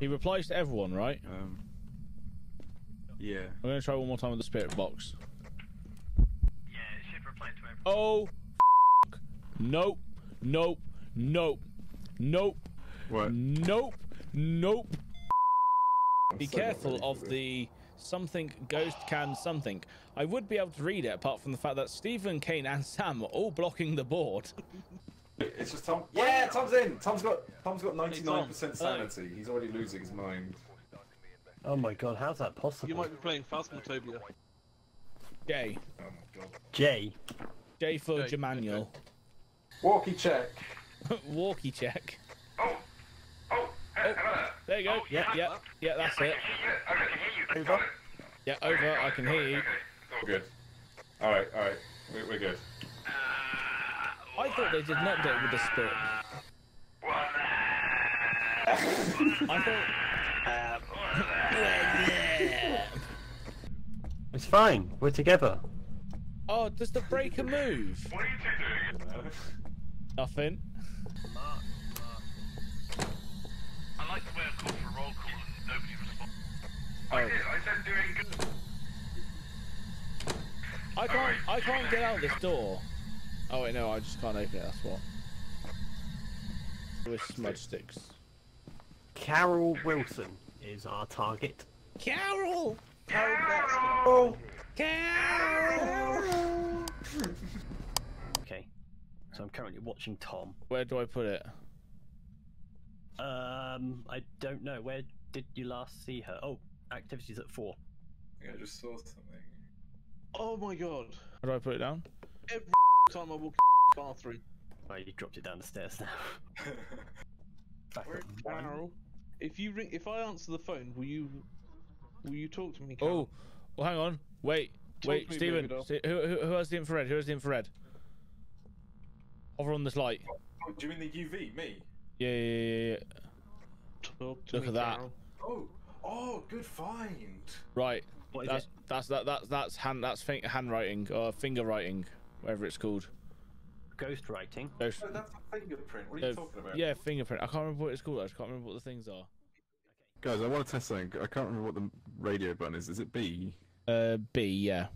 He replies to everyone, right? Um. Yeah. I'm gonna try one more time with the spirit box. Yeah, it should reply to everyone. Oh, f- nope, nope, nope, nope, What? nope, nope. Be so careful of the something ghost can something. I would be able to read it apart from the fact that Stephen, Kane, and Sam are all blocking the board. It's just Tom. Yeah, Tom's in. Tom's got. Tom's got 99% sanity. He's already losing his mind. Oh my god, how's that possible? You might be playing Phasmophobia. J. Oh my god. Jay. J for J, Jamanuel. Walkie check. Walkie check. Oh! Oh! Uh, oh. Hello there. There you go. Oh, yeah, yeah, yeah, that's I it. can hear you. I can hear you. Over. Yeah, over. I can hear you. Okay. All good. All right, all right. We're, we're good. I thought they did an update with the spirit. I thought. It's fine. We're together. Oh, does the breaker move? What are you two doing? Nothing. I like the way I called for roll call and nobody responded. Oh. I did. I said doing good. I can't. I can't get out of this door. Oh wait, no, I just can't open it. That's what. With smudge sticks. Carol Wilson is our target. Carol. Oh. Carol. Okay. So I'm currently watching Tom. Where do I put it? Um, I don't know. Where did you last see her? Oh, activities at four. I just saw something. Oh my god. How do I put it down? Every time I walk in the bathroom. Oh, you dropped it down the stairs now. Back Where at is one. Carol? If you ring, if I answer the phone, will you, will you talk to me, Carol? Oh, well, hang on. Wait, Talk wait, to Stephen. baby who, who, who has the infrared? Who has the infrared? Hover on this light. Oh, do you mean the UV? Me? Yeah, yeah, yeah, yeah. Talk to Look me, at that. Carol. Oh, oh, good find. Right. What is That's it? that's that that's that's hand that's fin- handwriting or finger writing, whatever it's called. Ghost writing. Those- Oh, that's a fingerprint. What are you uh, talking about? yeah, fingerprint. I can't remember what it's called. I just can't remember what the things are. Guys, I want to test something. I can't remember what the radio button is. Is it B? Uh, B, yeah.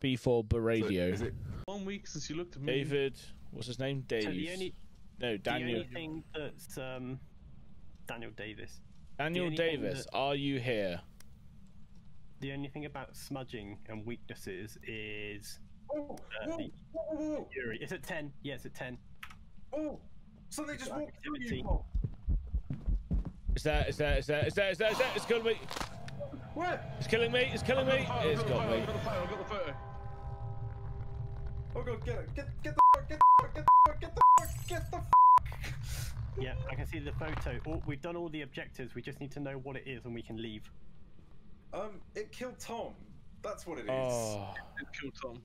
B for So radio. Is it? One week since you looked at me. David, what's his name? Dave. So the only, no, the Daniel. only thing that's um, Daniel Davis. Daniel Davis, that- are you here? The only thing about smudging and weaknesses is Oh, Uh, whoa, whoa, whoa, whoa, Fury. Is it ten? Yeah, it's at ten. oh! Something just Got walked through you. Paul. Is that? Is that? Is that? Is that? Is that? Is that? It's killing me! Where? It's killing me! It's killing me! I've It's got got me. I've got the photo, I've got the photo. Oh god, get it! Get, get the fuck! Get the fuck! Get the fuck! Get the fuck! Get the fuck! Yeah, I can see the photo. All, we've done all the objectives. We just need to know what it is and we can leave. Um, it killed Tom. That's what it is. Oh. Kill Tom.